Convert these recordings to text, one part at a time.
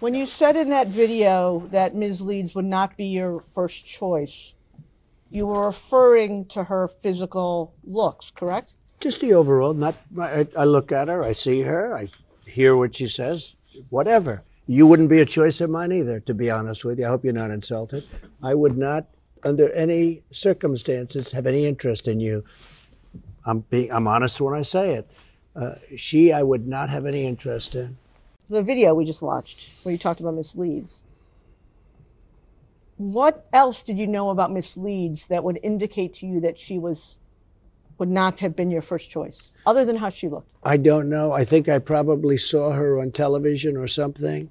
When you said in that video that Ms. Leeds would not be your first choice, you were referring to her physical looks, correct? Just the overall. Not. I, I look at her. I see her. I hear what she says. Whatever. You wouldn't be a choice of mine either, to be honest with you. I hope you're not insulted. I would not, under any circumstances, have any interest in you. I'm being. I'm honest when I say it. Uh, she, I would not have any interest in. The video we just watched, where you talked about Miss Leeds. What else did you know about Miss Leeds that would indicate to you that she was would not have been your first choice, other than how she looked? I don't know. I think I probably saw her on television or something,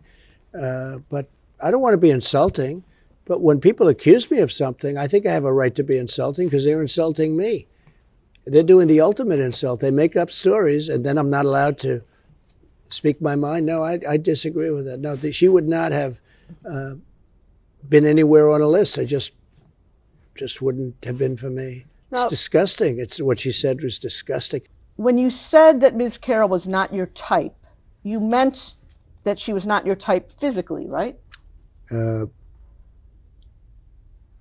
uh, but I don't want to be insulting. But when people accuse me of something, I think I have a right to be insulting because they're insulting me. They're doing the ultimate insult. They make up stories, and then I'm not allowed to speak my mind. No, I, I disagree with that. No, the, she would not have uh, been anywhere on a list. I just just wouldn't have been for me. Now- it's disgusting. It's what she said was disgusting. When you said that Ms. Carroll was not your type, you meant that she was not your type physically, right? Uh,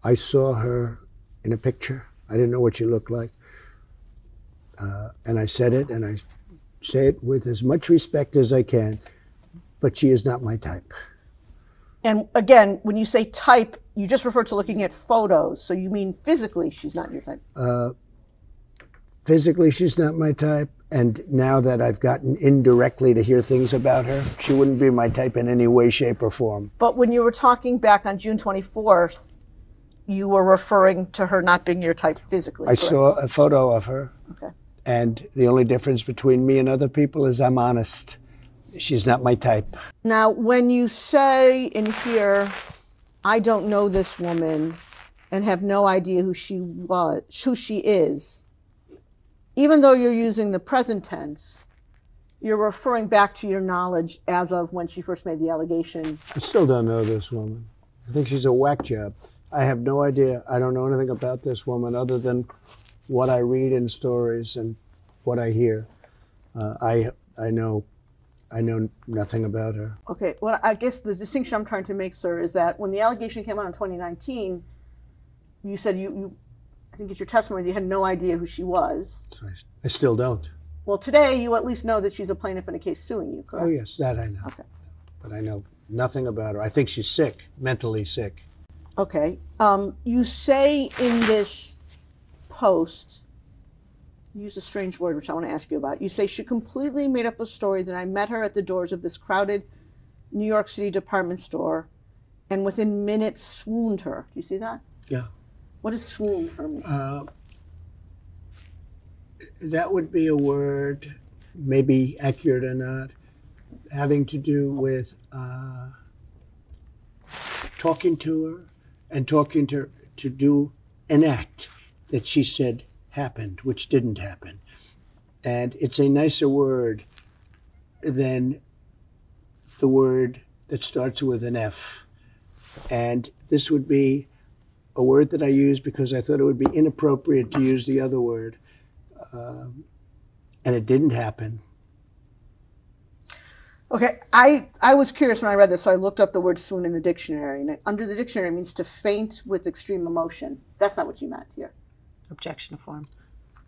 I saw her in a picture. I didn't know what she looked like. Uh, and I said it, and I say it with as much respect as I can, but she is not my type. And again, when you say type, you just refer to looking at photos. So you mean physically she's not your type. Uh, Physically, she's not my type. And now that I've gotten indirectly to hear things about her, she wouldn't be my type in any way, shape, or form. But when you were talking back on June 24th, you were referring to her not being your type physically. I correct? saw a photo of her, Okay. And the only difference between me and other people is I'm honest. She's not my type. Now, when you say in here, I don't know this woman and have no idea who she was, who she is, even though you're using the present tense, you're referring back to your knowledge as of when she first made the allegation. I still don't know this woman. I think she's a whack job. I have no idea. I don't know anything about this woman other than what I read in stories and what I hear. Uh, I I know I know nothing about her. Okay, well, I guess the distinction I'm trying to make, sir, is that when the allegation came out in 2019, you said you, you I think it's your testimony, that you had no idea who she was. So I, I still don't. Well, today you at least know that she's a plaintiff in a case suing you, correct? Oh yes, that I know. Okay. But I know nothing about her. I think she's sick, mentally sick. Okay. Um, you say in this post, use a strange word which I want to ask you about. You say she completely made up a story that I met her at the doors of this crowded New York City department store and within minutes swooned her. Do you see that? Yeah. What is swoon for me? Uh, that would be a word, maybe accurate or not, having to do with uh, talking to her and talking to her to do an act that she said happened, which didn't happen. And it's a nicer word than the word that starts with an F. And this would be a word that I used because I thought it would be inappropriate to use the other word. Um, and it didn't happen. Okay, I, I was curious when I read this, so I looked up the word swoon in the dictionary. And under the dictionary, it means to faint with extreme emotion. That's not what you meant here. Objection to form.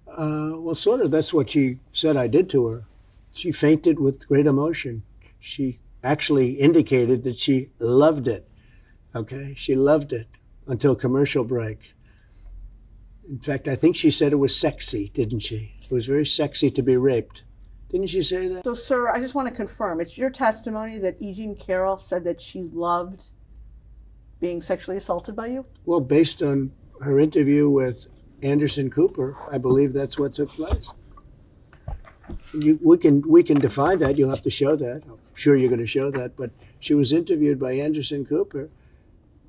Uh, well, sort of. That's what she said I did to her. She fainted with great emotion. She actually indicated that she loved it. Okay, she loved it until commercial break. In fact, I think she said it was sexy, didn't she? It was very sexy to be raped. Didn't she say that? So, sir, I just want to confirm it's your testimony that E. Jean Carroll said that she loved being sexually assaulted by you? Well, based on her interview with Anderson Cooper, I believe that's what took place. You, we can we can define that. You'll have to show that. I'm sure you're going to show that. But she was interviewed by Anderson Cooper,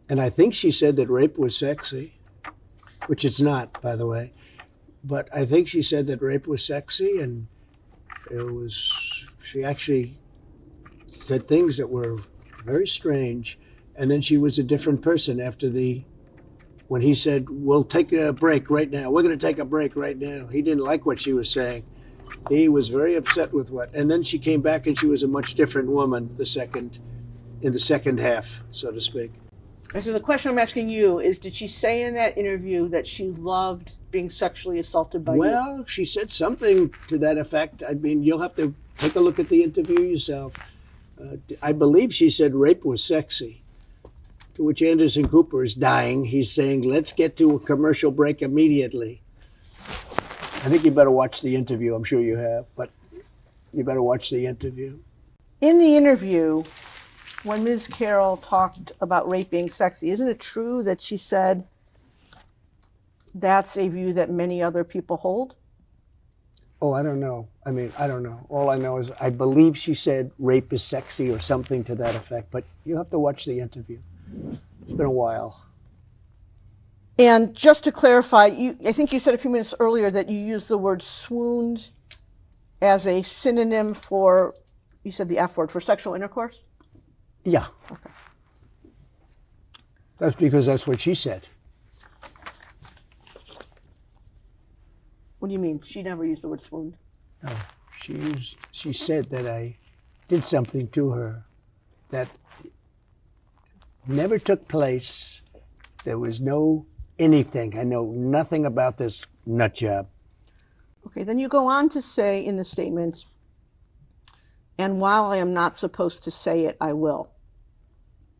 and I think she said that rape was sexy, which it's not, by the way. But I think she said that rape was sexy, and it was. She actually said things that were very strange, and then she was a different person after the when he said, We'll take a break right now. We're going to take a break right now. He didn't like what she was saying. He was very upset with what. And then she came back and she was a much different woman the second in the second half, so to speak. And so the question I'm asking you is did she say in that interview that she loved being sexually assaulted by you? Well, she said something to that effect. I mean, you'll have to take a look at the interview yourself. Uh, I believe she said rape was sexy. To which Anderson Cooper is dying. He's saying, let's get to a commercial break immediately. I think you better watch the interview. I'm sure you have, but you better watch the interview. In the interview, when Ms. Carroll talked about rape being sexy, isn't it true that she said that's a view that many other people hold? Oh, I don't know. I mean, I don't know. All I know is I believe she said rape is sexy or something to that effect, but you have to watch the interview. It's been a while. And just to clarify, you, I think you said a few minutes earlier that you used the word swooned as a synonym for, you said the F word, for sexual intercourse? Yeah. Okay. That's because that's what she said. What do you mean? She never used the word swooned. She used, she said that I did something to her that never took place. There was no anything. I know nothing about this nut job. Okay, then you go on to say in the statement, and while I am not supposed to say it, I will.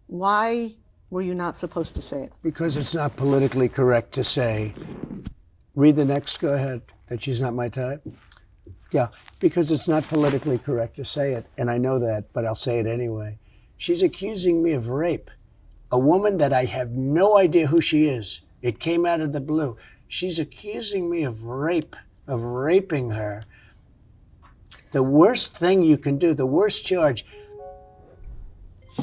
Why were you not supposed to say it? Because it's not politically correct to say, read the next, go ahead, that she's not my type. Yeah, because it's not politically correct to say it, and I know that, but I'll say it anyway. She's accusing me of rape. A woman that I have no idea who she is. It came out of the blue. She's accusing me of rape, of raping her. The worst thing you can do, the worst charge,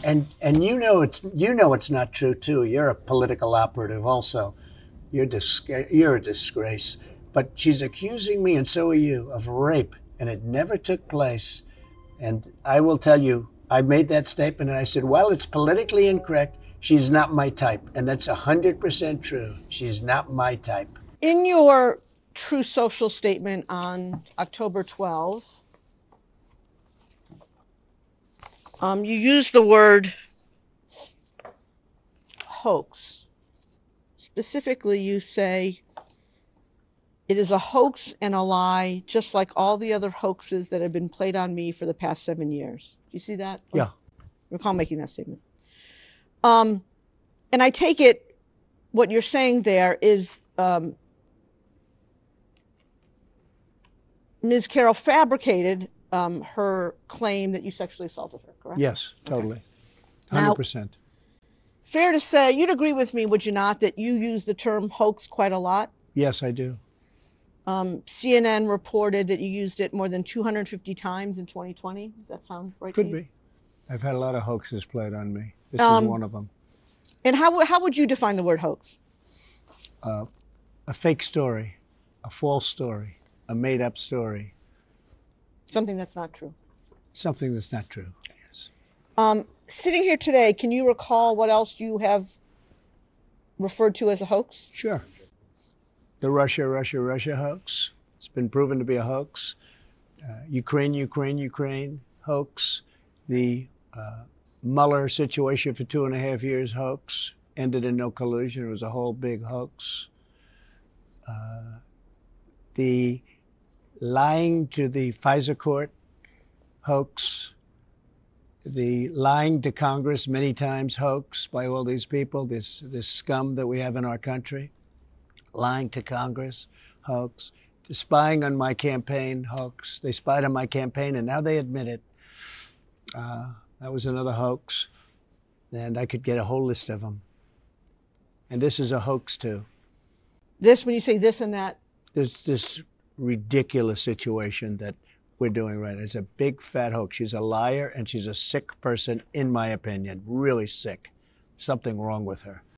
and and you know it's you know it's not true too. You're a political operative also. You're dis- you're a disgrace. But she's accusing me, and so are you, of rape, and it never took place. And I will tell you, I made that statement, and I said, well, it's politically incorrect. She's not my type, and that's hundred percent true. She's not my type. In your Truth Social statement on October 12, um, you use the word hoax. Specifically, you say it is a hoax and a lie, just like all the other hoaxes that have been played on me for the past seven years. Do you see that? Yeah. recall making that statement. Um, and I take it what you're saying there is um, Ms. Carroll fabricated um, her claim that you sexually assaulted her, correct? Yes, totally, Now- hundred percent. Fair to say, you'd agree with me, would you not, that you use the term hoax quite a lot? Yes, I do. Um, CNN reported that you used it more than 250 times in 2020. Does that sound right? to Could be. I've had a lot of hoaxes played on me. This Um, is one of them. And how, how would you define the word hoax? A fake story, a false story, a made-up story, Something that's not true. something that's not true. Yes. Um, sitting here today, can you recall what else you have referred to as a hoax? Sure. The Russia, Russia, Russia hoax. It's been proven to be a hoax. Uh, Ukraine, Ukraine, Ukraine hoax. The uh, Mueller situation for two and a half years hoax. Ended in no collusion. It was a whole big hoax. Uh, the lying to the FISA court hoax. The lying to Congress many times hoax by all these people, this, this scum that we have in our country lying to Congress, hoax. The spying on my campaign, hoax. They spied on my campaign and now they admit it. Uh, that was another hoax. And I could get a whole list of them. And this is a hoax too. This, when you say this and that, This, this ridiculous situation that we're doing right now. It's a big fat hoax. She's a liar and she's a sick person, in my opinion. Really sick. Something wrong with her.